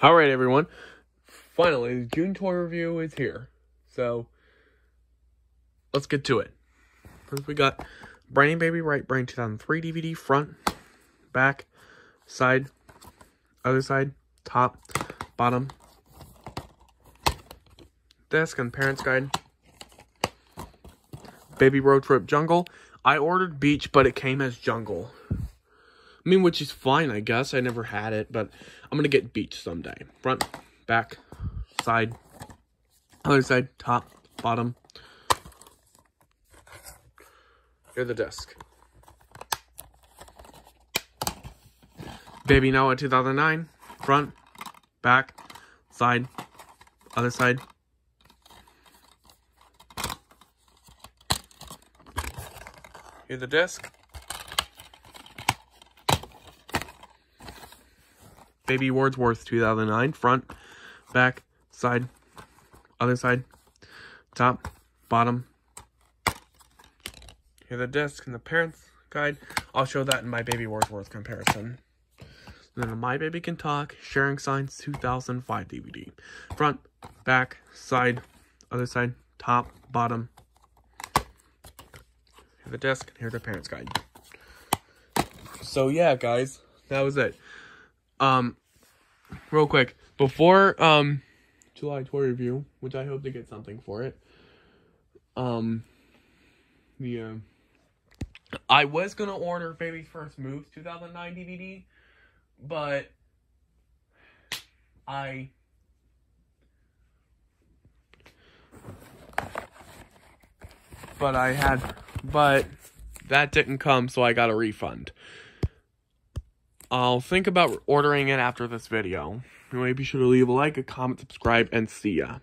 Alright, everyone. Finally, the June toy review is here. So, let's get to it. First, we got Brainy Baby Right Brain 2003 DVD, front, back, side, other side, top, bottom, desk, and parents guide. Baby Road Trip Jungle. I ordered Beach, but it came as Jungle. I mean, which is fine, I guess. I never had it, but I'm going to get Beach someday. Front, back, side, other side, top, bottom. Here's the disc. Baby Noah 2009. Front, back, side, other side. Here's the disc. Baby Wordsworth 2009. Front, back, side, other side, top, bottom. Here the disc and the parents guide. I'll show that in my Baby Wordsworth comparison. And then the My Baby Can Talk Sharing Signs 2005 DVD. Front, back, side, other side, top, bottom. Here the disc, and here's the parents guide. So yeah, guys, that was it. Um, real quick, before um July toy review, which I hope to get something for it. Um, the uh, I was gonna order Baby's First Moves 2009 DVD, but I but I had but that didn't come, so I got a refund. I'll think about ordering it after this video. Anyway, be sure to leave a like, a comment, subscribe, and see ya.